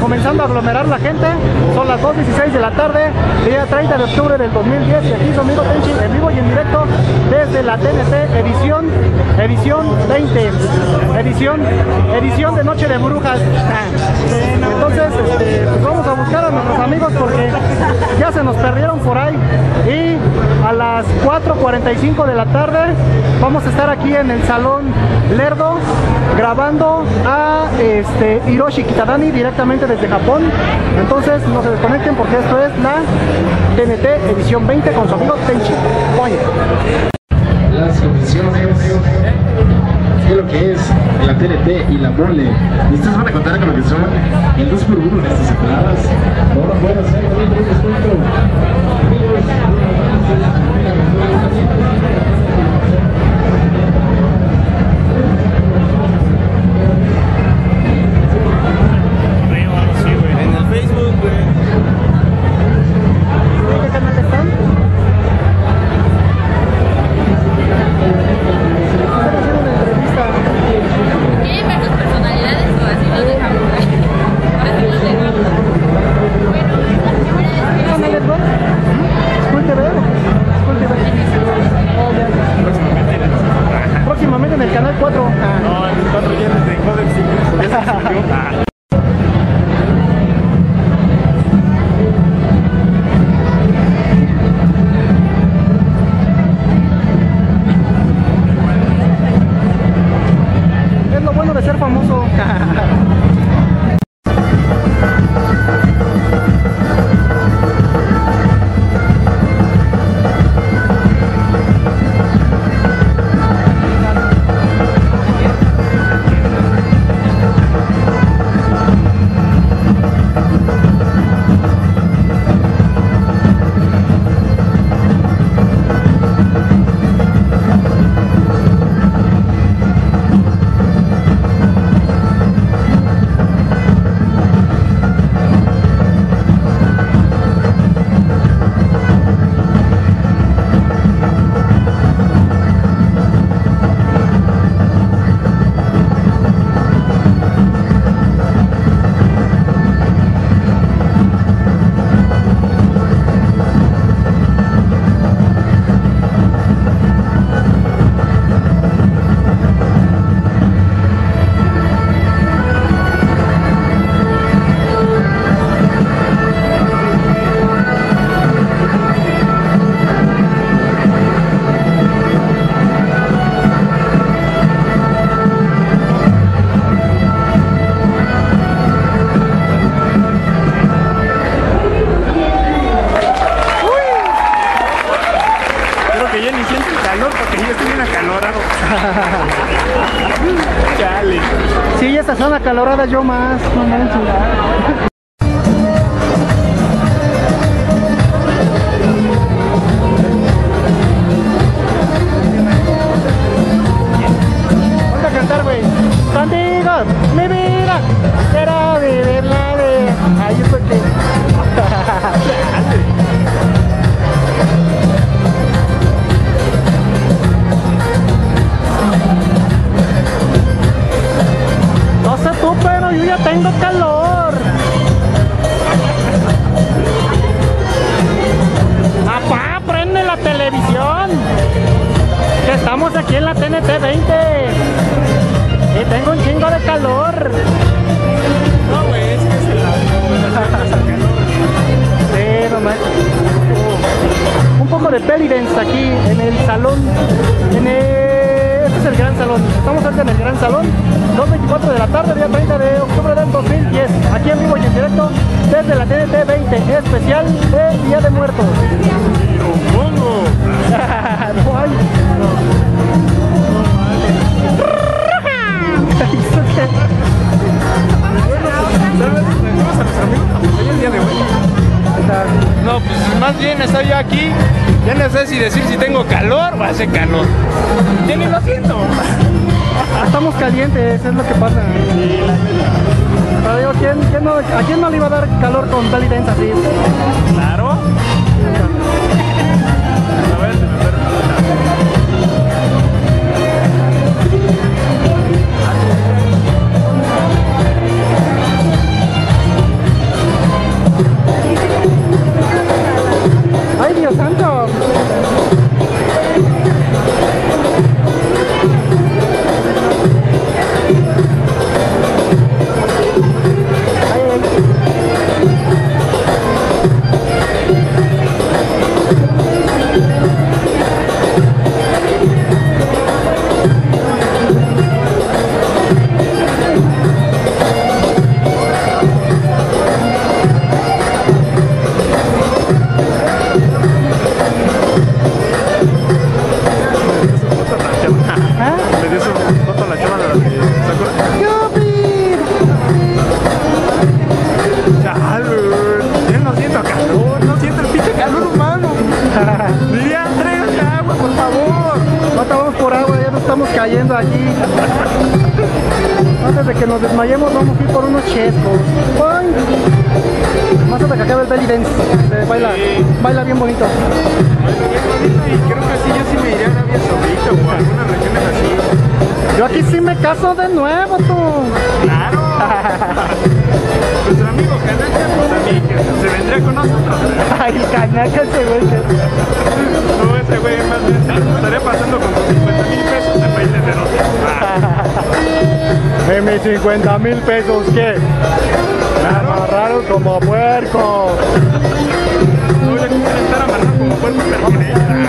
comenzando a aglomerar la gente. Son las 2.16 de la tarde, día 30 de octubre del 2010. Y aquí Domingo Tenchi en vivo y en directo desde la TNT edición, edición 20. Edición, edición de Noche de Brujas. Entonces, este, pues vamos a buscar a nuestros amigos porque ya se nos perdieron por ahí. Las 4.45 de la tarde vamos a estar aquí en el Salón Lerdo grabando a este, Hiroshi Kitadani directamente desde Japón. Entonces no se desconecten porque esto es la TNT edición 20 con su amigo Tenchi. Oye. las condiciones de lo que es la TNT y la mole. Y ustedes van a contar con lo que son el 2x1 en estas descuento. No, en el 4 ya les dejó de exhibir. Ya Sí, esta zona calorada yo más. No manches. Vamos a cantar, güey. Contigo, mi vida, vivir la vida. Ay, ¿eso yo ya tengo calor. Papá, prende la televisión. Que estamos aquí en la TNT 20. Y tengo un chingo de calor. No, güey, es que es el Sí, no manches. Un poco de belly dance aquí en el salón. Estamos ahorita en el gran salón. 2.24 de la tarde, día 30 de octubre del 2010. Aquí en vivo y en directo desde la TNT 20. Especial de Día de Muertos. No hay. No, pues más bien estoy yo aquí. Ya no sé si decir si tengo calor o hace calor. Ya ni lo siento. Estamos calientes, es lo que pasa. Pero digo, ¿quién, quién no, ¿a quién no le iba a dar calor con belly dance así? Claro. Cayendo aquí. Antes de que nos desmayemos, vamos a ir por unos chescos. Más hasta que acabe el belly dance. Se baila, baila bien bonito. Y creo que sí, yo sí me iría a Arabia Saudita o a algunas regiones así. Yo aquí sí me caso de nuevo, tú. Claro. Nuestro amigo Canacha, pues también, que se vendría con nosotros. Ay, canaca ese güey. Mis 50 mil pesos, ¿qué? Me amarraron como puerco. no, amarrado como puerco, ella. Sí.